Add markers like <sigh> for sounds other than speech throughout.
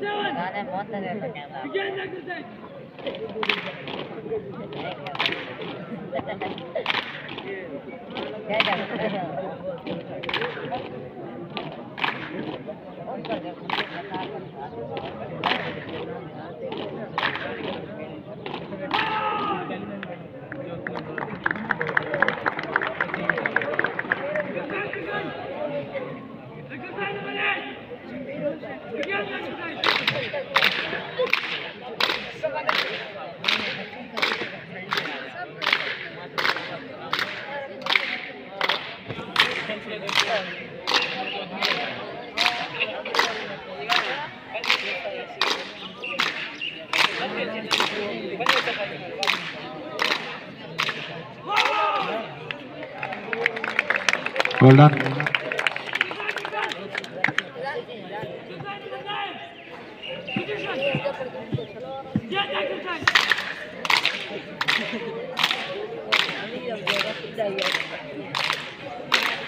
बहुत तरह का क्या क्या Well <laughs>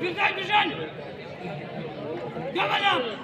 Güzel güzel. Gömelim.